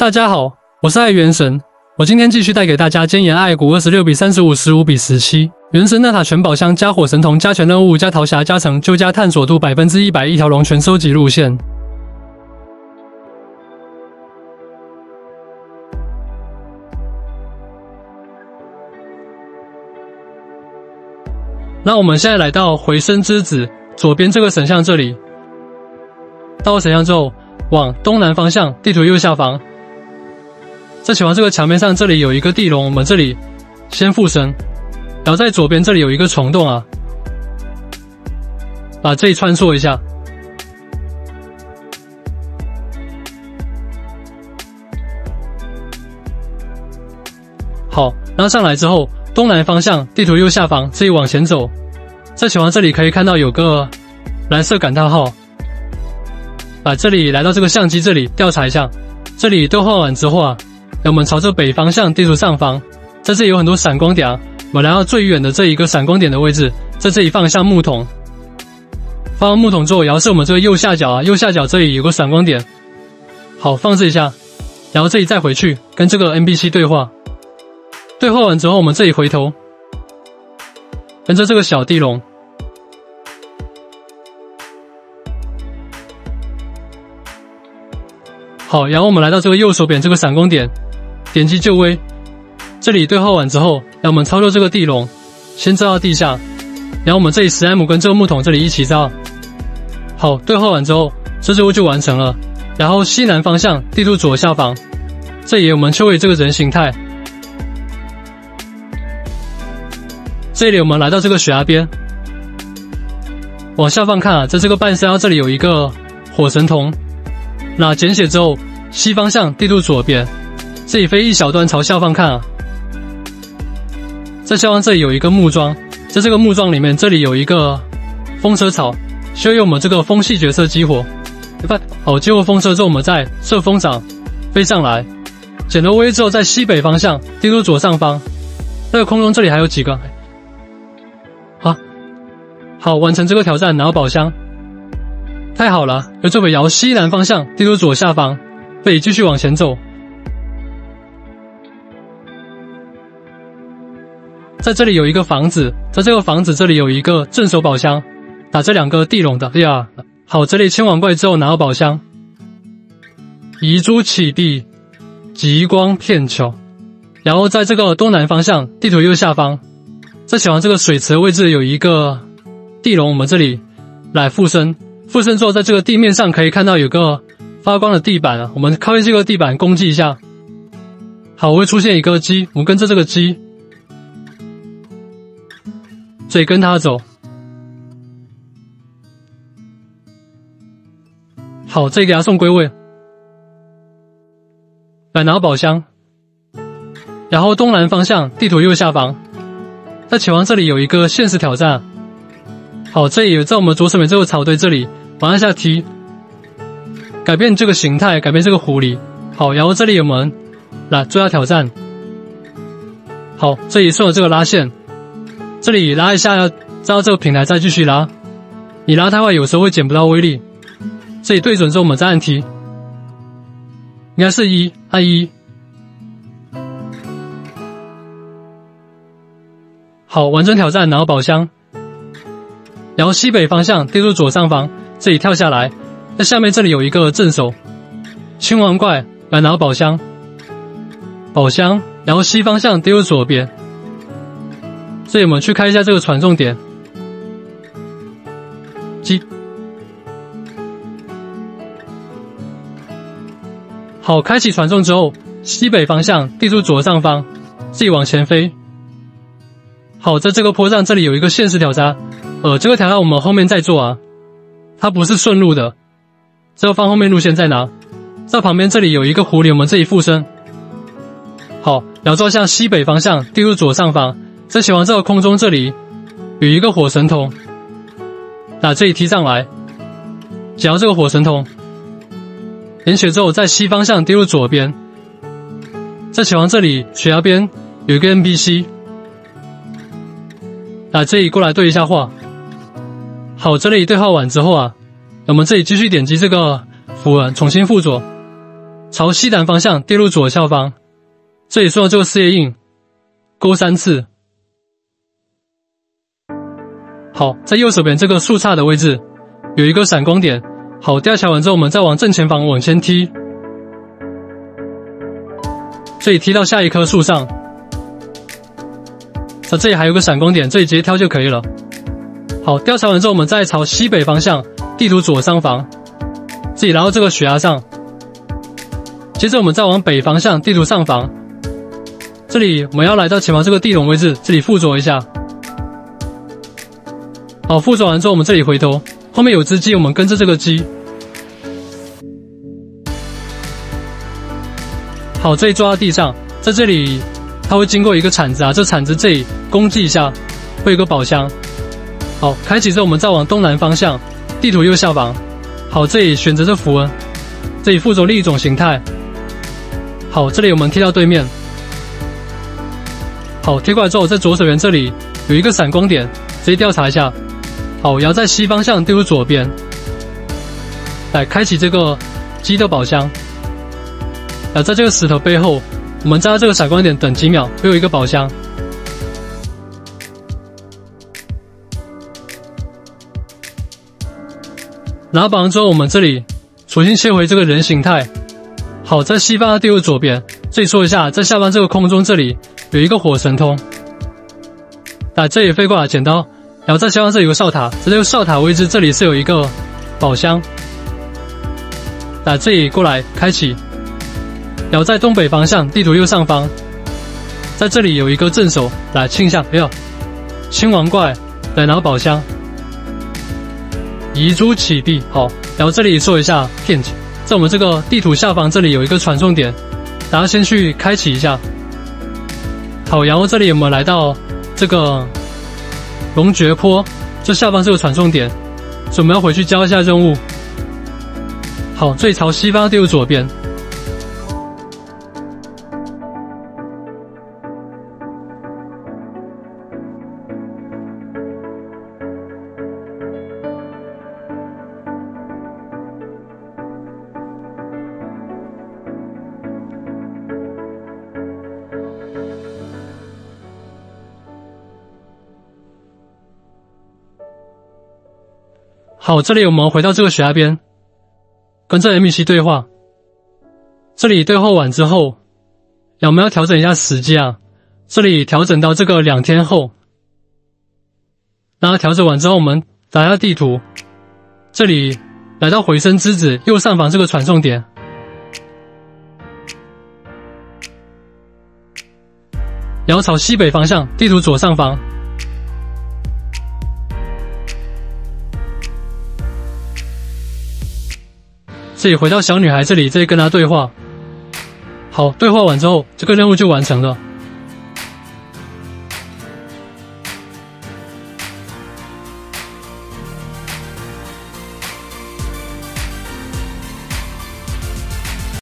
大家好，我是爱元神，我今天继续带给大家《箴言爱谷》二十六比三十五十五比十七。原神那塔全宝箱加火神童加全任务加桃匣加成就加探索度百分之一百一条龙全收集路线。那我们现在来到回声之子左边这个神像这里，到了神像之后，往东南方向，地图右下方，在前方这个墙面上，这里有一个地龙，我们这里先附身，然后在左边这里有一个虫洞啊，把这里穿梭一下，好，然后上来之后。东南方向，地图右下方，这里往前走，在前方这里可以看到有个蓝色感叹号。把这里来到这个相机这里调查一下，这里都换完之后啊，我们朝着北方向，地图上方，在这里有很多闪光点。啊，我们来到最远的这一个闪光点的位置，在这里放一下木桶，放完木桶之后，然后是我们这个右下角啊，右下角这里有个闪光点，好，放置一下，然后这里再回去跟这个 NPC 对话。对话完之后，我们这里回头，跟着这个小地龙，好，然后我们来到这个右手边这个闪光点，点击救威，这里对话完之后，让我们操作这个地笼，先照到地下，然后我们这里十 M 跟这个木桶这里一起照，好，对话完之后，这任务就完成了。然后西南方向地图左下方，这里我们就为这个人形态。这里我们来到这个悬崖边，往下方看啊，在这个半山腰这里有一个火神童。那简写之后，西方向地图左边，这里飞一小段朝下方看啊，在下方这里有一个木桩，在这个木桩里面，这里有一个风车草，需要用我们这个风系角色激活。看，好，激活风车之后，我们再射风掌飞上来，捡了威之后，在西北方向地图左上方，那个空中这里还有几个。好，好完成这个挑战，拿到宝箱，太好了！由这回摇西南方向，地图左下方，可以继续往前走。在这里有一个房子，在这个房子这里有一个镇守宝箱，打这两个地龙的，对呀。好，这里清完怪之后拿到宝箱，移珠起地，极光片球，然后在这个东南方向，地图右下方，在前方这个水池位置有一个。地龙，我们这里来附身，附身之后，在这个地面上可以看到有个发光的地板啊，我们靠近这个地板攻击一下，好，会出现一个鸡，我们跟着这个鸡，所以跟他走，好，这里给他送归位，来拿宝箱，然后东南方向地图右下方，在前方这里有一个现实挑战。好，这里在我们左手边这个草堆这里，往下踢，改变这个形态，改变这个狐狸。好，然后这里有门，来做下挑战。好，这里顺着这个拉线，这里拉一下，要到这个平台再继续拉。你拉太快，有时候会捡不到威力。这里对准之后，我们再按 T，应该是一按一。好，完成挑战，拿到宝箱。然后西北方向，丢入左上方，这里跳下来，在下面这里有一个镇守青王怪，来拿宝箱，宝箱。然后西方向，丢入左边，这里我们去开一下这个传送点，击。好，开启传送之后，西北方向，地图左上方，自己往前飞。好，在这个坡上，这里有一个现实挑战。呃，这个挑战我们后面再做啊，它不是顺路的，这个放后面路线在哪。在旁边这里有一个狐狸，我们这里附身。好，然后向西北方向，地图左上方，在前方这个空中这里有一个火神通，把这里踢上来，捡到这个火神通，点血之后在西方向，地图左边，在前方这里悬崖边有一个 NPC，打，这里过来对一下话。好，这里对话完之后啊，我们这里继续点击这个符文，重新附着。朝西南方向跌入左下方，这里说的这个四叶印，勾三次。好，在右手边这个树杈的位置有一个闪光点。好，吊桥完之后，我们再往正前方往前踢，这里踢到下一棵树上。在这里还有个闪光点，这里直接挑就可以了。好，吊桥完之后，我们再朝西北方向，地图左上方，这里来到这个悬崖上。接着我们再往北方向，地图上方，这里我们要来到前方这个地龙位置，这里附着一下。好，附着完之后，我们这里回头，后面有只鸡，我们跟着这个鸡。好，这里抓到地上，在这里它会经过一个铲子啊，这铲子这里攻击一下，会有个宝箱。好，开启之后，我们再往东南方向，地图右下方。好，这里选择这符文，这里附着另一种形态。好，这里我们贴到对面。好，贴过来之后，在左手边这里有一个闪光点，直接调查一下。好，摇在西方向丢左边，来开启这个鸡的宝箱。啊，在这个石头背后，我们扎这个闪光点，等几秒，会有一个宝箱。拿宝箱之后，我们这里重新切回这个人形态。好，在西方丢左边。这里说一下，在下方这个空中这里有一个火神通。来，这里飞过来，剪刀。然后在下方这有个哨塔，在这个哨塔位置，这里是有一个宝箱。来这里过来开启，然后在东北方向地图右上方，在这里有一个镇守，来清一下，哎呦，青王怪，来拿宝箱，遗珠启地，好，然后这里说一下骗子，在我们这个地图下方这里有一个传送点，大家先去开启一下。好，然后这里我们来到这个。龙爵坡，这下方是个传送点，所以我们要回去交一下任务。好，最朝西方丢入左边。好，这里我们回到这个悬崖边，跟这 NPC 对话。这里对话完之后，我们要调整一下时间啊。这里调整到这个两天后。然后调整完之后，我们打下地图，这里来到回声之子右上方这个传送点，然后朝西北方向，地图左上方。这里回到小女孩这里，再跟她对话。好，对话完之后，这个任务就完成了。